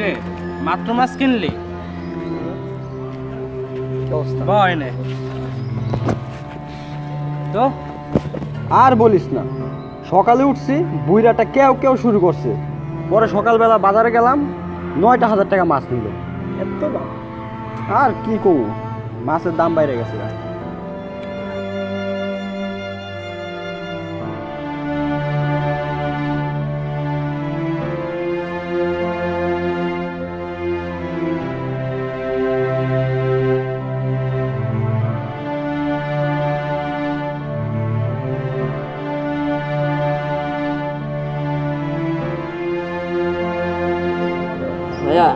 কিরে মাত্র মাছ কিনলি? তো? আর বলিস না। সকালে উঠছি বুইরাটা কেউ কেউ শুরু করছে। পরে সকালবেলা বাজারে গেলাম নয়টা হাজার টাকা মাছ নিল। এত আর কি করব? মাছের দাম বাইরে গেছে। ভাইয়া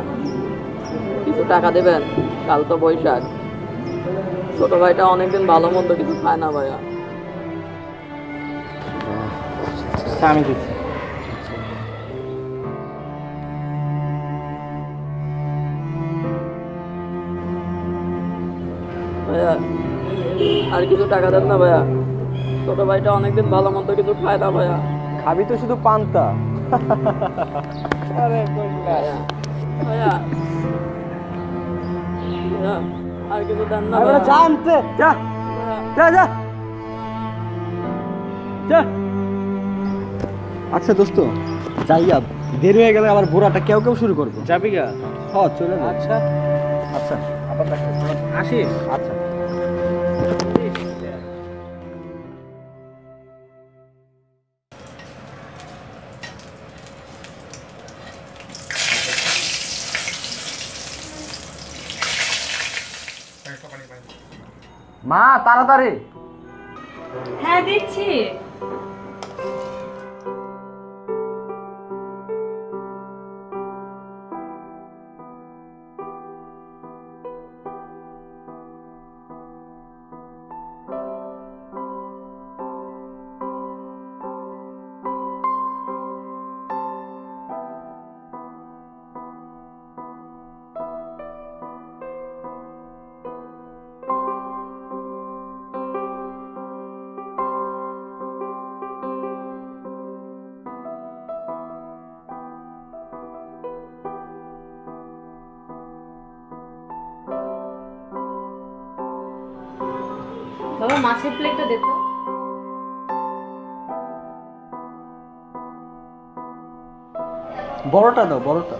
কিছু টাকা দেবেন? কাল তো বৈশাখ। ছোট ভাইটা অনেকদিন ভালো মন্দ কিছু খায় না ভাইয়া। আমি দিচ্ছি। ভাইয়া আর কিছু টাকা দেন না ভাইয়া। ছোট ভাইটা অনেকদিন ভালো মন্দ কিছু খায় না ভাইয়া। খাবি তো শুধু পান্তা। ভাইয়া ভাইয়া, আর কিছু দেন না ভাইয়া। যা আনতে যা। যা যা। যা। আচ্ছা দোস্ত যাইয়া দেরি হয়ে গেলে আবার বোরাটা কেউ কেউ শুরু করব। যাবি গা? হ চলে। আচ্ছা। আচ্ছা। আবার আসিস? আচ্ছা। মা তাড়াতাড়ি। হ্যাঁ দিচ্ছি। মাছের প্লেটটা দেখো। বড়টা দাও বড়টা।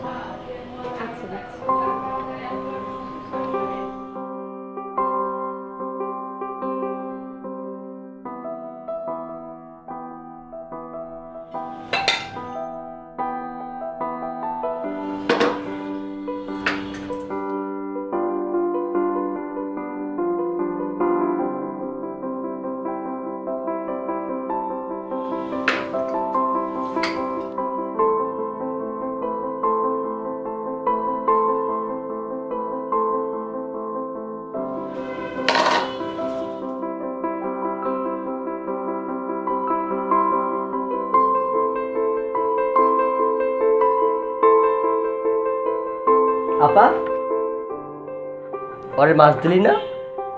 ওরে মাছ দিলি না?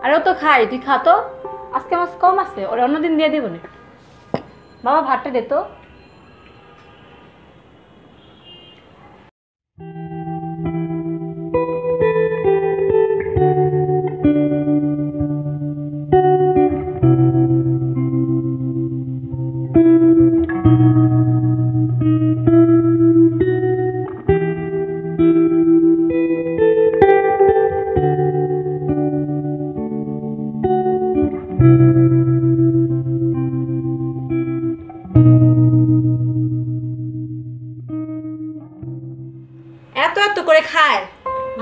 আরে ও তো খাই তুই খা তো। আজকে মাছ কম আছে, ওরে অন্যদিন দিয়ে দিব না। বাবা ভাতটা দে তো।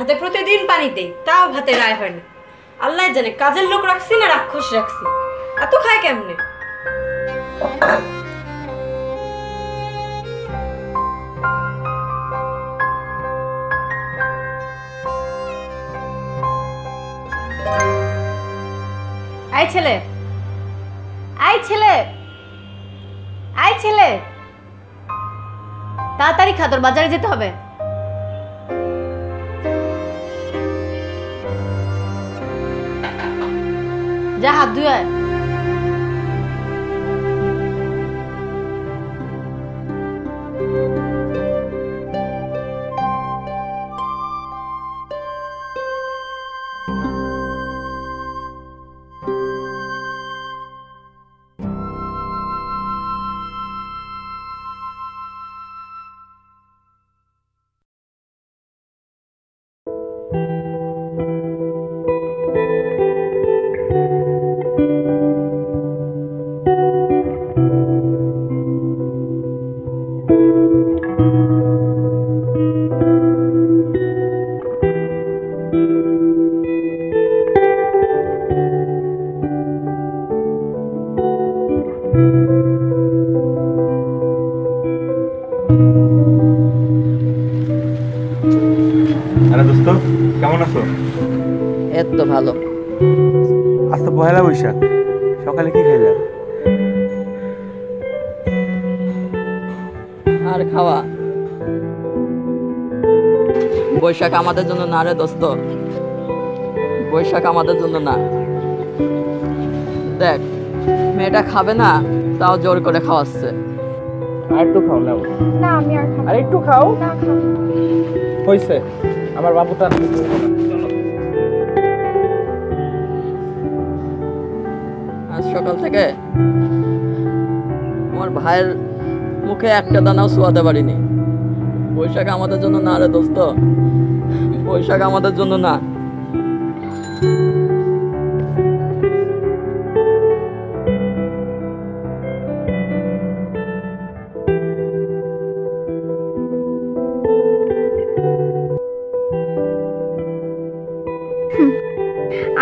ভাতে প্রতিদিন পানি দেই তাও ভাতে রায় হয় না। আল্লাহ জানে কাজের লোক রাখছি না, রাক্ষস রাখছি। এত খায় কেমনে? আই ছেলে। আই ছেলে। আই ছেলে। তাড়াতাড়ি খা, তোর বাজারে যেতে হবে। যা হাত আরে দোস্ত কেমন আছো? এত ভালো। আজ তো পহেলা বৈশাখ সকালে কি আর খাওয়া। বৈশাখ আমাদের জন্য না রে দোস্ত। বৈশাখ আমাদের জন্য না। দেখ মেয়েটা খাবে না তাও জোর করে খাওয়াচ্ছে। আর একটু খাও নাও। না আমি আর খাব আর একটু খাও। না খাব হয়েছে আমার বাবুটা। আজ সকাল থেকে আমার ভাইয়ের মুখে একটা দানাও শোয়াতে পারিনি বৈশাখ আমাদের জন্য না রে দোস্ত। বৈশাখ আমাদের জন্য না।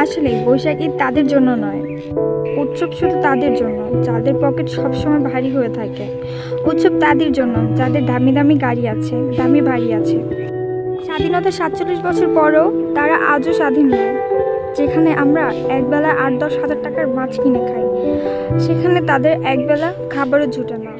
আসলে বৈশাখী তাদের জন্য নয়। উৎসব শুধু তাদের জন্য, যাদের পকেট সবসময় ভারী হয়ে থাকে। উৎসব তাদের জন্য, যাদের দামি দামি গাড়ি আছে, দামি বাড়ি আছে। স্বাধীনতা সাতচল্লিশ বছর পরেও তারা আজও স্বাধীন নয়। যেখানে আমরা একবেলা আট দশ হাজার টাকার মাছ কিনে খাই, সেখানে তাদের একবেলা খাবারও জুটে না।